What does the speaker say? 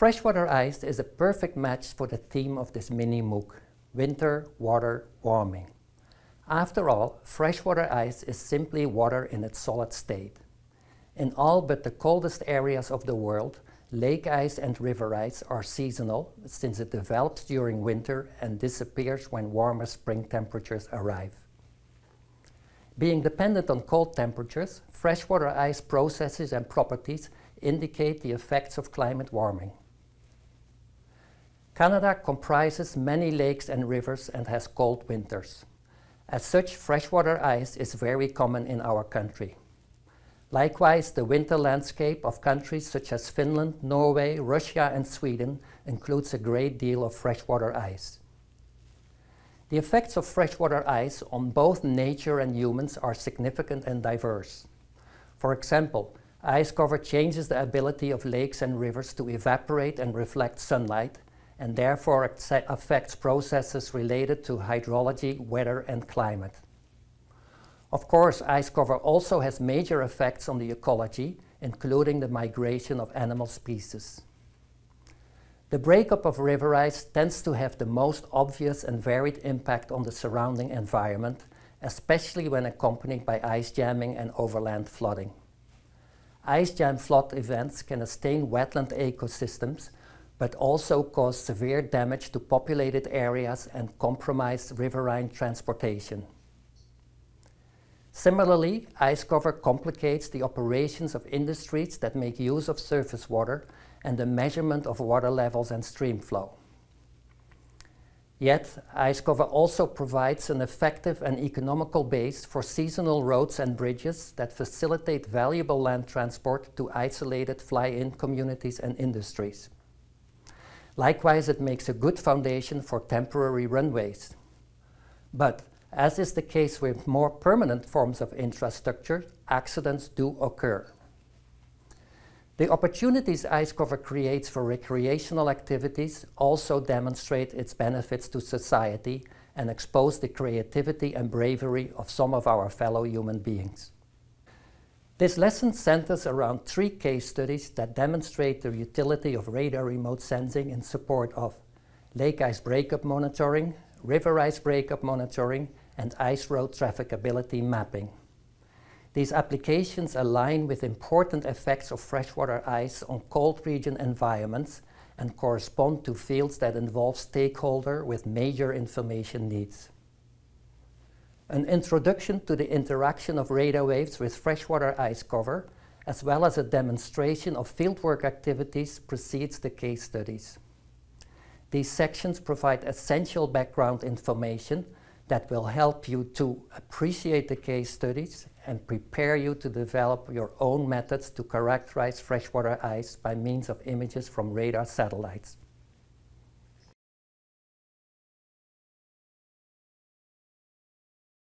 Freshwater ice is a perfect match for the theme of this mini MOOC, winter water warming. After all, freshwater ice is simply water in its solid state. In all but the coldest areas of the world, lake ice and river ice are seasonal since it develops during winter and disappears when warmer spring temperatures arrive. Being dependent on cold temperatures, freshwater ice processes and properties indicate the effects of climate warming. Canada comprises many lakes and rivers and has cold winters. As such, freshwater ice is very common in our country. Likewise, the winter landscape of countries such as Finland, Norway, Russia and Sweden includes a great deal of freshwater ice. The effects of freshwater ice on both nature and humans are significant and diverse. For example, ice cover changes the ability of lakes and rivers to evaporate and reflect sunlight, and therefore affects processes related to hydrology, weather and climate. Of course, ice cover also has major effects on the ecology, including the migration of animal species. The breakup of river ice tends to have the most obvious and varied impact on the surrounding environment, especially when accompanied by ice jamming and overland flooding. Ice jam flood events can stain wetland ecosystems but also cause severe damage to populated areas and compromise riverine transportation. Similarly, ice cover complicates the operations of industries that make use of surface water and the measurement of water levels and stream flow. Yet, ice cover also provides an effective and economical base for seasonal roads and bridges that facilitate valuable land transport to isolated fly-in communities and industries. Likewise, it makes a good foundation for temporary runways. But as is the case with more permanent forms of infrastructure, accidents do occur. The opportunities ice cover creates for recreational activities also demonstrate its benefits to society and expose the creativity and bravery of some of our fellow human beings. This lesson centers around three case studies that demonstrate the utility of radar remote sensing in support of lake ice breakup monitoring, river ice breakup monitoring, and ice road trafficability mapping. These applications align with important effects of freshwater ice on cold region environments and correspond to fields that involve stakeholders with major information needs. An introduction to the interaction of radar waves with freshwater ice cover, as well as a demonstration of fieldwork activities precedes the case studies. These sections provide essential background information that will help you to appreciate the case studies and prepare you to develop your own methods to characterize freshwater ice by means of images from radar satellites.